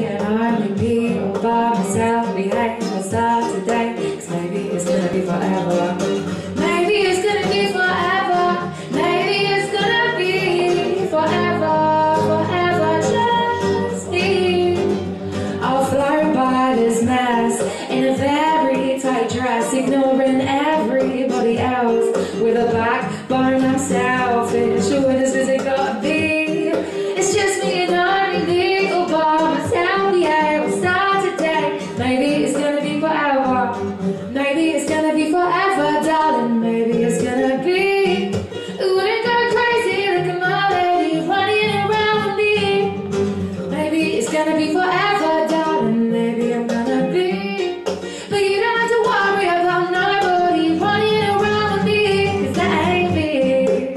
and I'm me all by myself. Behave myself today, cause maybe it's gonna be forever. Maybe it's gonna be forever. Maybe it's gonna be forever, forever. Just me. I'll fly by this mess in a very gonna be forever, darling. Maybe I'm gonna be. But you don't have to worry about nobody running around with me. Cause that ain't me.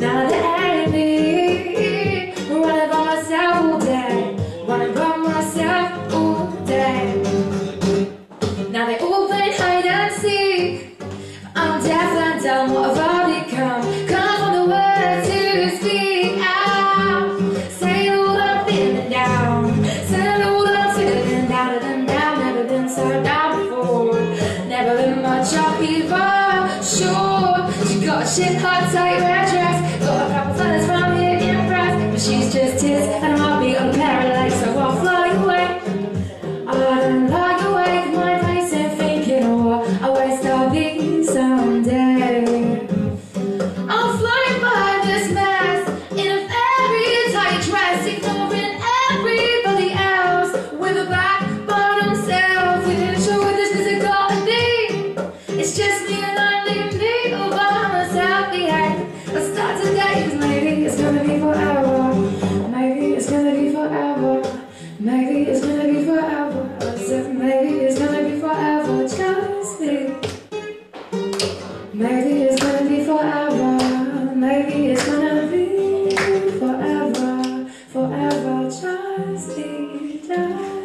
Nah, that ain't me. Running by myself all day. Running by myself all day. Now they all play hide and seek. I'm deaf and dumb, what Much up before. Sure, she got shit hot tight maybe it's gonna be forever. Maybe it's gonna be forever. Maybe it's gonna be forever. I said, maybe it's gonna be forever. Just. Maybe it's gonna be forever. Maybe it's gonna be forever. Forever. Just me.